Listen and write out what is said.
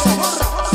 Horror.